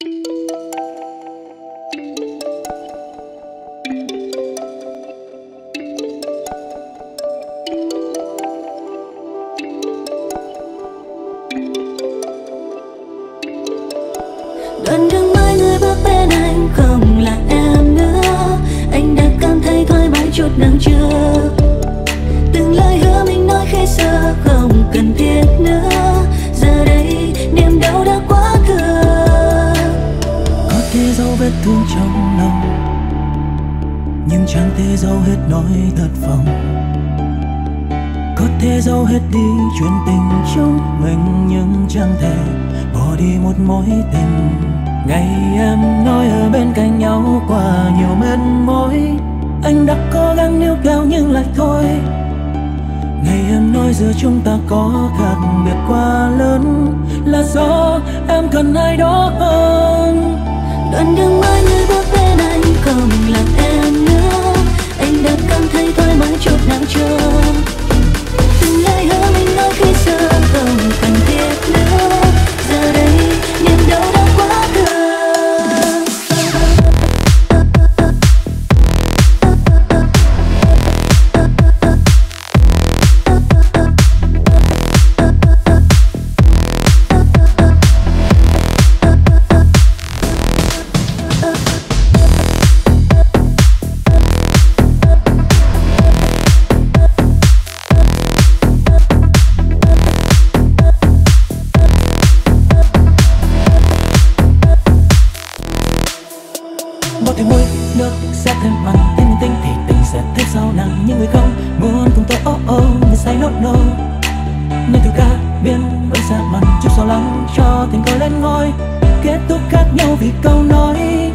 đoạn đường mai người bước bên anh không là em nữa. Anh đã cảm thấy thoải mái chút nào chưa? Từng lời hứa mình nói khi xưa không cần thiết. Trong lòng. Nhưng chẳng thể giấu hết nỗi thất vọng. Có thể giấu hết đi chuyện tình chúng mình nhưng chẳng thể bỏ đi một mối tình. Ngày em nói ở bên cạnh nhau qua nhiều mệt mỏi anh đã cố gắng níu kéo nhưng lại thôi. Ngày em nói giữa chúng ta có khác biệt quá lớn. Là do em cần ai đó hơn? Đoạn đường mai người bước bên anh không là em thêm muối nước sẽ thêm mặn thêm nhân tinh thì tình sẽ thêm sâu nặng những người không. Muốn cùng tôi oh oh người say no no nên từ ca biến vẫn xa mặn. Chút sao lắng cho tình cờ lên ngôi. Kết thúc khác nhau vì câu nói.